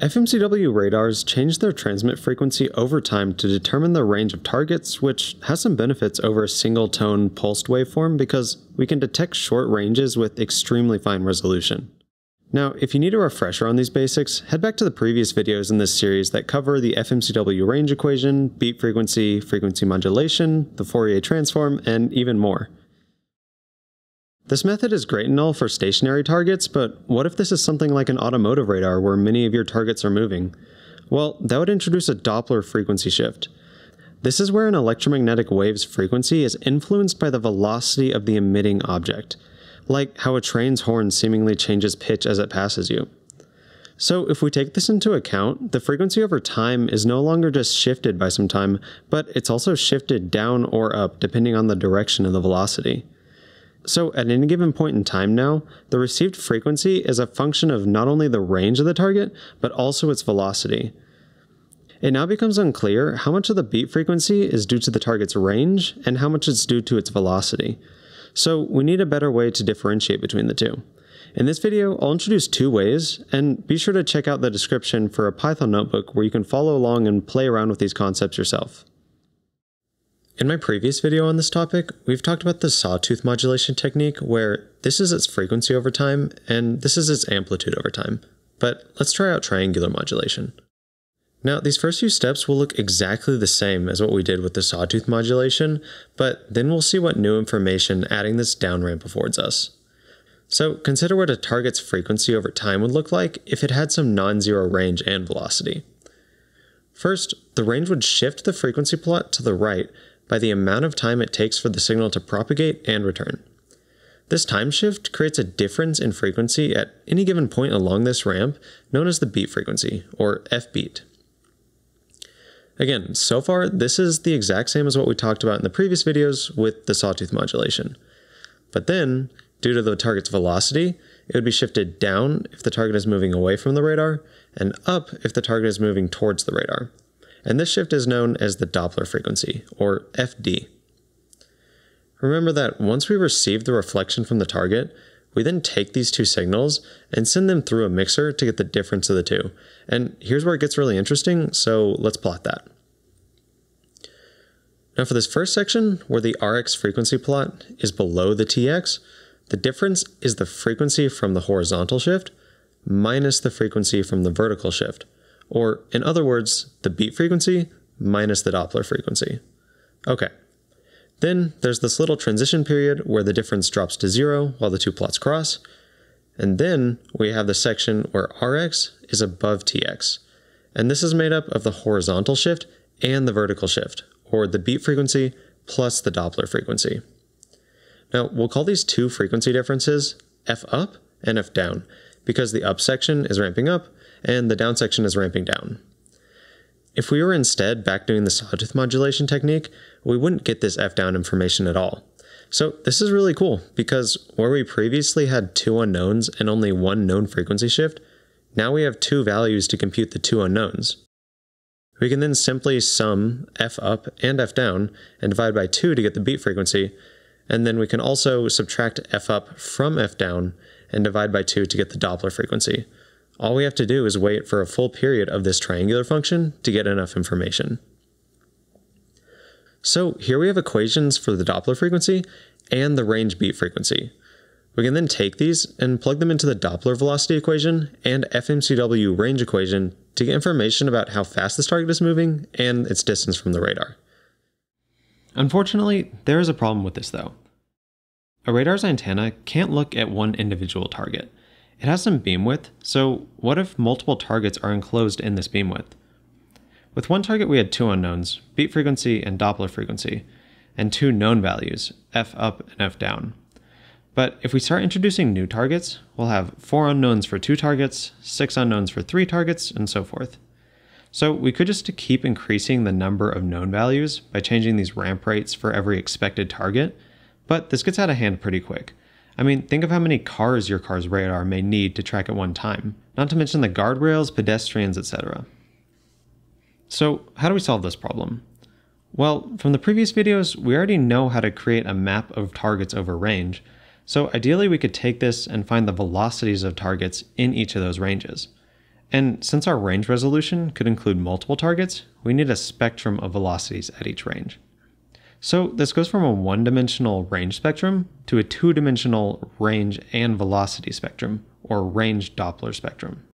FMCW radars change their transmit frequency over time to determine the range of targets, which has some benefits over a single tone pulsed waveform because we can detect short ranges with extremely fine resolution. Now, if you need a refresher on these basics, head back to the previous videos in this series that cover the FMCW range equation, beat frequency, frequency modulation, the Fourier transform, and even more. This method is great and all for stationary targets, but what if this is something like an automotive radar where many of your targets are moving? Well, that would introduce a Doppler frequency shift. This is where an electromagnetic wave's frequency is influenced by the velocity of the emitting object, like how a train's horn seemingly changes pitch as it passes you. So, if we take this into account, the frequency over time is no longer just shifted by some time, but it's also shifted down or up depending on the direction of the velocity. So at any given point in time now, the received frequency is a function of not only the range of the target, but also its velocity. It now becomes unclear how much of the beat frequency is due to the target's range and how much is due to its velocity. So we need a better way to differentiate between the two. In this video, I'll introduce two ways, and be sure to check out the description for a Python notebook where you can follow along and play around with these concepts yourself. In my previous video on this topic, we've talked about the sawtooth modulation technique where this is its frequency over time and this is its amplitude over time. But let's try out triangular modulation. Now, these first few steps will look exactly the same as what we did with the sawtooth modulation, but then we'll see what new information adding this down ramp affords us. So consider what a target's frequency over time would look like if it had some non-zero range and velocity. First, the range would shift the frequency plot to the right by the amount of time it takes for the signal to propagate and return. This time shift creates a difference in frequency at any given point along this ramp known as the beat frequency, or f-beat. Again, so far this is the exact same as what we talked about in the previous videos with the sawtooth modulation. But then, due to the target's velocity, it would be shifted down if the target is moving away from the radar, and up if the target is moving towards the radar and this shift is known as the Doppler frequency, or FD. Remember that once we receive the reflection from the target, we then take these two signals and send them through a mixer to get the difference of the two. And here's where it gets really interesting, so let's plot that. Now for this first section, where the Rx frequency plot is below the Tx, the difference is the frequency from the horizontal shift minus the frequency from the vertical shift or in other words, the beat frequency minus the Doppler frequency. Okay. Then there's this little transition period where the difference drops to zero while the two plots cross. And then we have the section where Rx is above Tx. And this is made up of the horizontal shift and the vertical shift, or the beat frequency plus the Doppler frequency. Now, we'll call these two frequency differences F up and F down, because the up section is ramping up and the down section is ramping down. If we were instead back doing the sawtooth modulation technique, we wouldn't get this F down information at all. So this is really cool because where we previously had two unknowns and only one known frequency shift, now we have two values to compute the two unknowns. We can then simply sum F up and F down and divide by 2 to get the beat frequency, and then we can also subtract F up from F down and divide by 2 to get the Doppler frequency. All we have to do is wait for a full period of this triangular function to get enough information. So here we have equations for the Doppler frequency and the range beat frequency. We can then take these and plug them into the Doppler velocity equation and FMCW range equation to get information about how fast this target is moving and its distance from the radar. Unfortunately, there is a problem with this though. A radar's antenna can't look at one individual target. It has some beam width, so what if multiple targets are enclosed in this beam width? With one target we had two unknowns, beat frequency and Doppler frequency, and two known values, f up and f down. But if we start introducing new targets, we'll have four unknowns for two targets, six unknowns for three targets, and so forth. So we could just keep increasing the number of known values by changing these ramp rates for every expected target, but this gets out of hand pretty quick. I mean, think of how many cars your car's radar may need to track at one time, not to mention the guardrails, pedestrians, etc. So, how do we solve this problem? Well, from the previous videos, we already know how to create a map of targets over range, so ideally we could take this and find the velocities of targets in each of those ranges. And since our range resolution could include multiple targets, we need a spectrum of velocities at each range. So this goes from a one-dimensional range spectrum to a two-dimensional range and velocity spectrum, or range Doppler spectrum.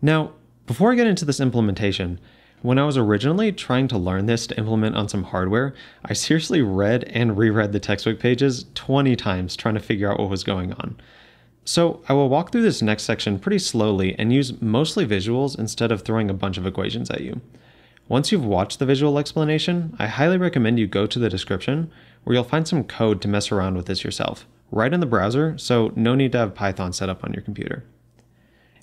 Now, before I get into this implementation, when I was originally trying to learn this to implement on some hardware, I seriously read and reread the textbook pages 20 times trying to figure out what was going on. So I will walk through this next section pretty slowly and use mostly visuals instead of throwing a bunch of equations at you. Once you've watched the visual explanation, I highly recommend you go to the description where you'll find some code to mess around with this yourself, right in the browser, so no need to have Python set up on your computer.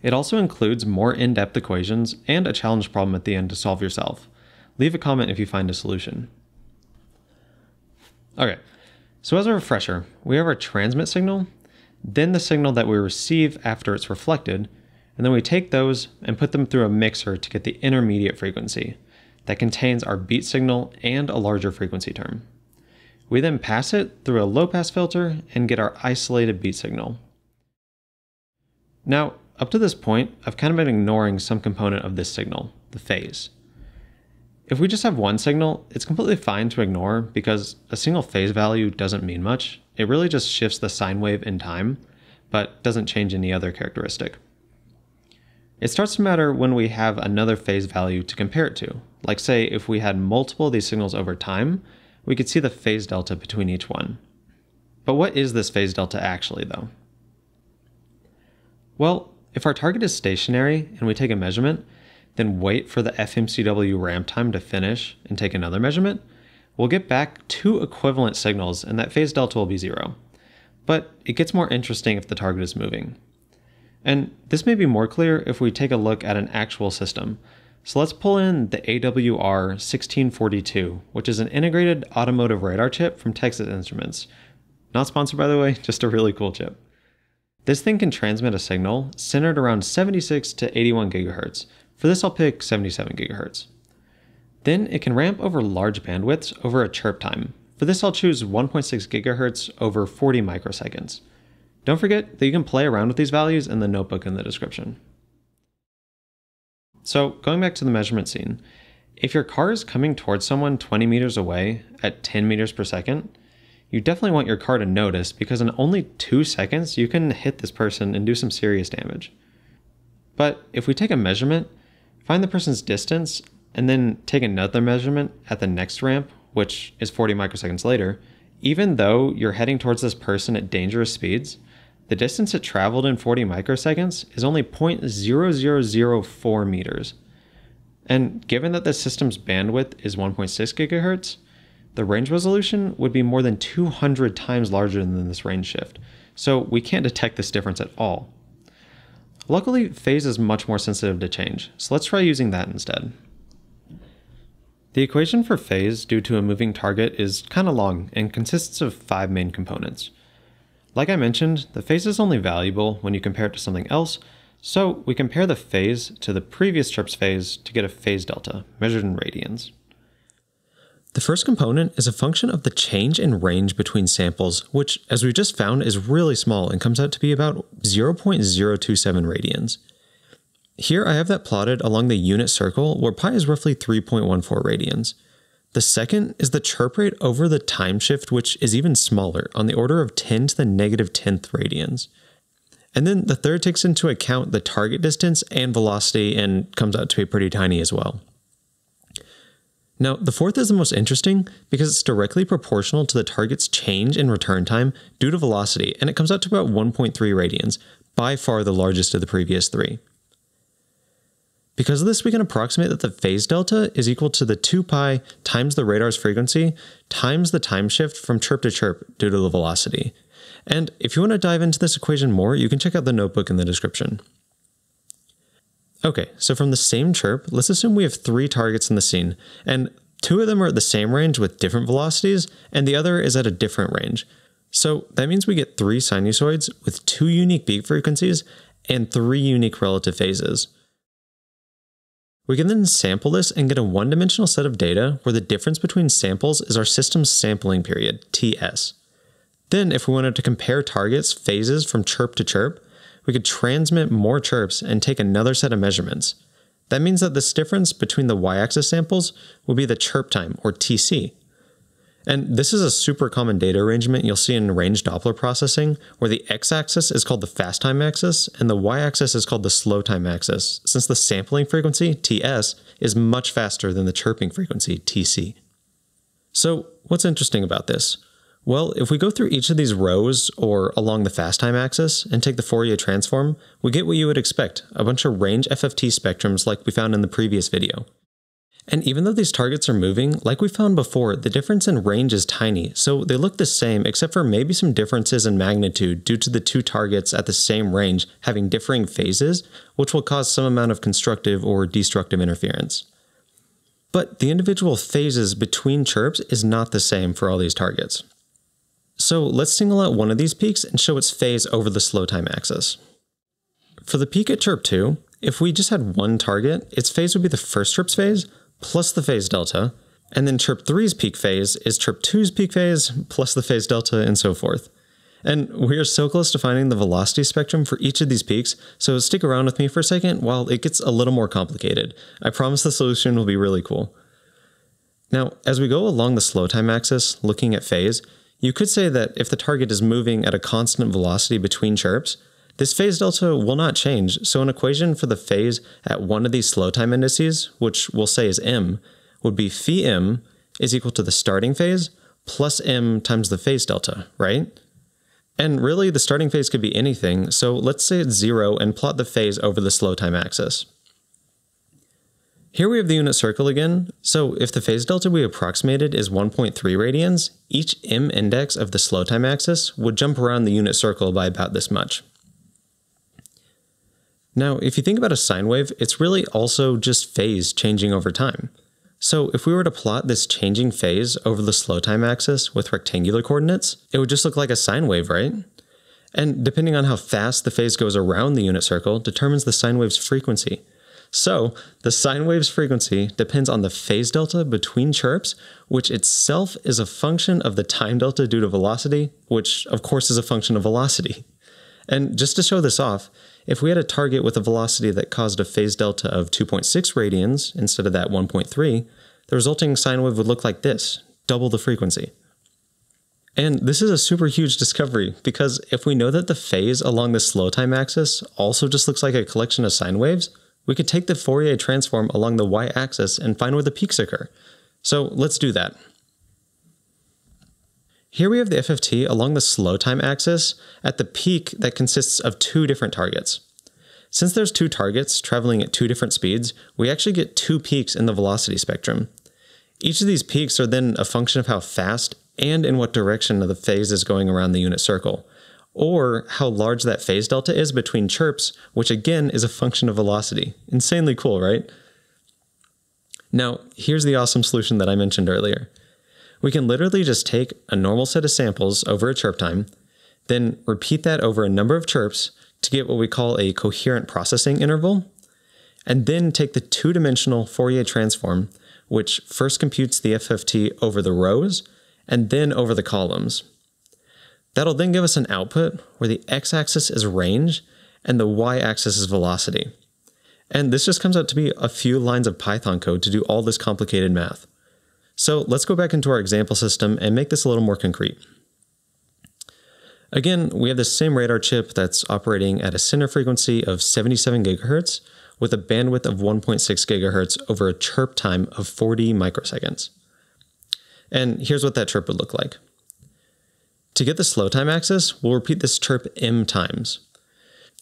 It also includes more in-depth equations and a challenge problem at the end to solve yourself. Leave a comment if you find a solution. Okay, so as a refresher, we have our transmit signal, then the signal that we receive after it's reflected, and then we take those and put them through a mixer to get the intermediate frequency, that contains our beat signal and a larger frequency term. We then pass it through a low pass filter and get our isolated beat signal. Now, up to this point, I've kind of been ignoring some component of this signal, the phase. If we just have one signal, it's completely fine to ignore because a single phase value doesn't mean much. It really just shifts the sine wave in time, but doesn't change any other characteristic. It starts to matter when we have another phase value to compare it to. Like say, if we had multiple of these signals over time, we could see the phase delta between each one. But what is this phase delta actually though? Well, if our target is stationary and we take a measurement, then wait for the FMCW ramp time to finish and take another measurement, we'll get back two equivalent signals and that phase delta will be zero. But it gets more interesting if the target is moving. And this may be more clear if we take a look at an actual system. So let's pull in the AWR 1642, which is an integrated automotive radar chip from Texas Instruments. Not sponsored, by the way, just a really cool chip. This thing can transmit a signal centered around 76 to 81 gigahertz. For this, I'll pick 77 gigahertz. Then it can ramp over large bandwidths over a chirp time. For this, I'll choose 1.6 gigahertz over 40 microseconds. Don't forget that you can play around with these values in the notebook in the description. So going back to the measurement scene, if your car is coming towards someone 20 meters away at 10 meters per second, you definitely want your car to notice because in only two seconds you can hit this person and do some serious damage. But if we take a measurement, find the person's distance, and then take another measurement at the next ramp, which is 40 microseconds later, even though you're heading towards this person at dangerous speeds, the distance it traveled in 40 microseconds is only 0.0004 meters. And given that the system's bandwidth is 1.6 gigahertz, the range resolution would be more than 200 times larger than this range shift, so we can't detect this difference at all. Luckily, phase is much more sensitive to change, so let's try using that instead. The equation for phase due to a moving target is kind of long and consists of five main components. Like I mentioned, the phase is only valuable when you compare it to something else, so we compare the phase to the previous chirp's phase to get a phase delta, measured in radians. The first component is a function of the change in range between samples, which, as we just found, is really small and comes out to be about 0.027 radians. Here I have that plotted along the unit circle where pi is roughly 3.14 radians. The second is the chirp rate over the time shift, which is even smaller, on the order of 10 to the negative 10th radians. And then the third takes into account the target distance and velocity and comes out to be pretty tiny as well. Now, the fourth is the most interesting because it's directly proportional to the target's change in return time due to velocity, and it comes out to about 1.3 radians, by far the largest of the previous three. Because of this, we can approximate that the phase delta is equal to the 2 pi times the radar's frequency times the time shift from chirp to chirp due to the velocity. And if you want to dive into this equation more, you can check out the notebook in the description. Okay, so from the same chirp, let's assume we have three targets in the scene, and two of them are at the same range with different velocities, and the other is at a different range. So that means we get three sinusoids with two unique beat frequencies and three unique relative phases. We can then sample this and get a one-dimensional set of data where the difference between samples is our system's sampling period, TS. Then, if we wanted to compare targets, phases from chirp to chirp, we could transmit more chirps and take another set of measurements. That means that this difference between the y axis samples will be the chirp time, or TC. And this is a super common data arrangement you'll see in range Doppler processing, where the x axis is called the fast time axis and the y axis is called the slow time axis, since the sampling frequency, TS, is much faster than the chirping frequency, TC. So, what's interesting about this? Well, if we go through each of these rows or along the fast time axis and take the Fourier transform, we get what you would expect, a bunch of range FFT spectrums like we found in the previous video. And even though these targets are moving, like we found before, the difference in range is tiny, so they look the same except for maybe some differences in magnitude due to the two targets at the same range having differing phases, which will cause some amount of constructive or destructive interference. But the individual phases between chirps is not the same for all these targets. So let's single out one of these peaks and show its phase over the slow time axis. For the peak at chirp 2, if we just had one target, its phase would be the first chirp's phase plus the phase delta, and then chirp 3's peak phase is chirp 2's peak phase plus the phase delta and so forth. And we are so close to finding the velocity spectrum for each of these peaks, so stick around with me for a second while it gets a little more complicated. I promise the solution will be really cool. Now, as we go along the slow time axis, looking at phase, you could say that if the target is moving at a constant velocity between chirps, this phase delta will not change, so an equation for the phase at one of these slow time indices, which we'll say is m, would be phi m is equal to the starting phase plus m times the phase delta, right? And really, the starting phase could be anything, so let's say it's zero and plot the phase over the slow time axis. Here we have the unit circle again, so if the phase delta we approximated is 1.3 radians, each m index of the slow time axis would jump around the unit circle by about this much. Now, if you think about a sine wave, it's really also just phase changing over time. So if we were to plot this changing phase over the slow time axis with rectangular coordinates, it would just look like a sine wave, right? And depending on how fast the phase goes around the unit circle determines the sine wave's frequency. So, the sine wave's frequency depends on the phase delta between chirps, which itself is a function of the time delta due to velocity, which of course is a function of velocity. And just to show this off, if we had a target with a velocity that caused a phase delta of 2.6 radians instead of that 1.3, the resulting sine wave would look like this, double the frequency. And this is a super huge discovery because if we know that the phase along the slow time axis also just looks like a collection of sine waves, we could take the Fourier transform along the y-axis and find where the peaks occur. So let's do that. Here we have the FFT along the slow time axis at the peak that consists of two different targets. Since there's two targets traveling at two different speeds, we actually get two peaks in the velocity spectrum. Each of these peaks are then a function of how fast and in what direction the phase is going around the unit circle or how large that phase delta is between chirps, which again is a function of velocity. Insanely cool, right? Now, here's the awesome solution that I mentioned earlier. We can literally just take a normal set of samples over a chirp time, then repeat that over a number of chirps to get what we call a coherent processing interval, and then take the two dimensional Fourier transform, which first computes the FFT over the rows and then over the columns. That'll then give us an output where the x-axis is range and the y-axis is velocity. And this just comes out to be a few lines of Python code to do all this complicated math. So let's go back into our example system and make this a little more concrete. Again, we have the same radar chip that's operating at a center frequency of 77 gigahertz with a bandwidth of 1.6 gigahertz over a chirp time of 40 microseconds. And here's what that chirp would look like. To get the slow time axis, we'll repeat this chirp m times.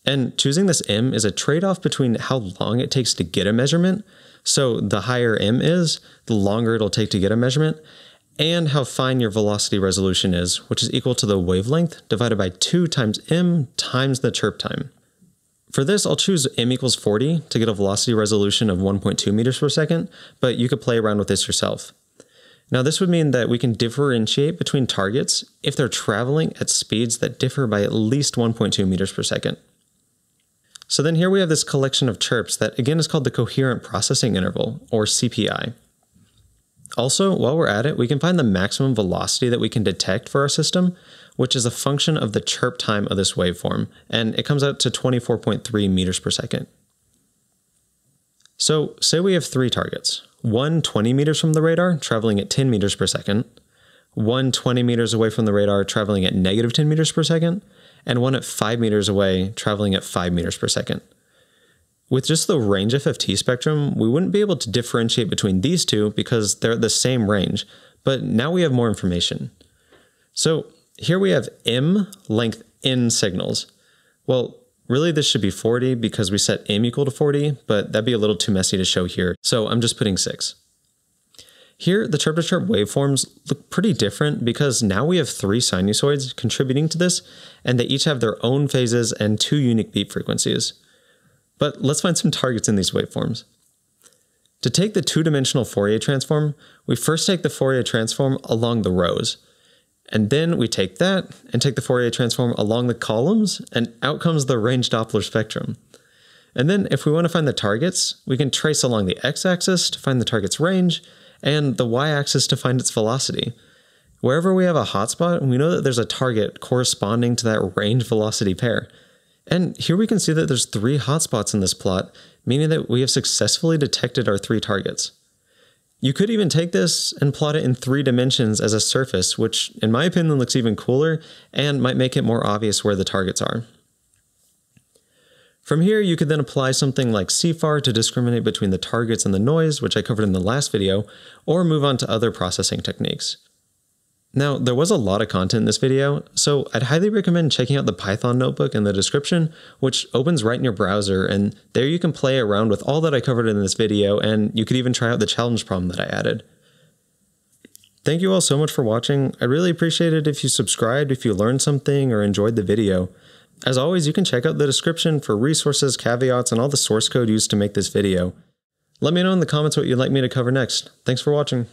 And choosing this m is a trade-off between how long it takes to get a measurement, so the higher m is, the longer it'll take to get a measurement, and how fine your velocity resolution is, which is equal to the wavelength divided by 2 times m times the chirp time. For this, I'll choose m equals 40 to get a velocity resolution of 1.2 meters per second, but you could play around with this yourself. Now, this would mean that we can differentiate between targets if they're traveling at speeds that differ by at least 1.2 meters per second. So then here we have this collection of chirps that again is called the coherent processing interval, or CPI. Also, while we're at it, we can find the maximum velocity that we can detect for our system, which is a function of the chirp time of this waveform, and it comes out to 24.3 meters per second. So, say we have three targets one 20 meters from the radar, traveling at 10 meters per second, one 20 meters away from the radar, traveling at negative 10 meters per second, and one at 5 meters away, traveling at 5 meters per second. With just the range FFT spectrum, we wouldn't be able to differentiate between these two because they're at the same range, but now we have more information. So here we have M length N signals. Well, really this should be 40 because we set M equal to 40, but that'd be a little too messy to show here, so I'm just putting 6. Here, the chirp to chirp waveforms look pretty different because now we have three sinusoids contributing to this, and they each have their own phases and two unique beat frequencies. But let's find some targets in these waveforms. To take the two-dimensional Fourier transform, we first take the Fourier transform along the rows. And then we take that and take the Fourier transform along the columns, and out comes the range Doppler spectrum. And then if we want to find the targets, we can trace along the x-axis to find the target's range, and the y-axis to find its velocity. Wherever we have a hotspot, we know that there's a target corresponding to that range velocity pair. And here we can see that there's three hotspots in this plot, meaning that we have successfully detected our three targets. You could even take this and plot it in three dimensions as a surface, which in my opinion looks even cooler and might make it more obvious where the targets are. From here, you could then apply something like CFAR to discriminate between the targets and the noise, which I covered in the last video, or move on to other processing techniques. Now, there was a lot of content in this video, so I'd highly recommend checking out the Python notebook in the description, which opens right in your browser, and there you can play around with all that I covered in this video, and you could even try out the challenge problem that I added. Thank you all so much for watching. I'd really appreciate it if you subscribed, if you learned something, or enjoyed the video. As always, you can check out the description for resources, caveats, and all the source code used to make this video. Let me know in the comments what you'd like me to cover next. Thanks for watching.